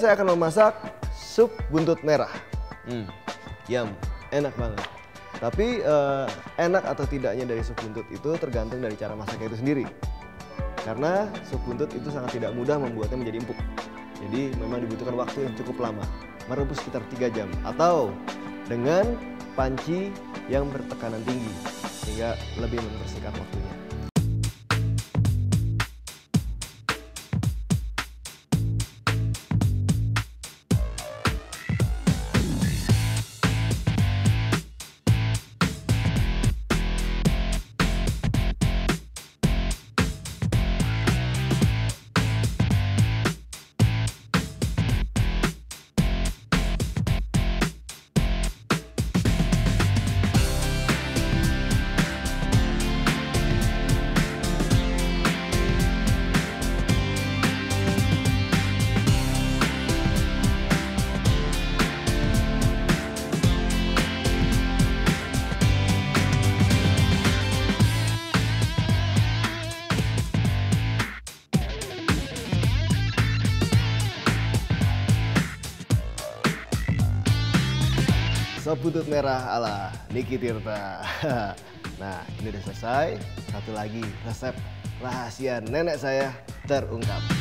Saya akan memasak sup buntut merah. Hmm. Yum, enak banget. Tapi eh, enak atau tidaknya dari sup buntut itu tergantung dari cara masaknya itu sendiri. Karena sup buntut itu sangat tidak mudah membuatnya menjadi empuk. Jadi memang dibutuhkan waktu yang cukup lama, merebus sekitar 3 jam atau dengan panci yang bertekanan tinggi sehingga lebih mempersingkat waktunya. Sop buntut merah ala Niki Tirta. Nah, ini udah selesai. Satu lagi resep rahasia nenek saya terungkap.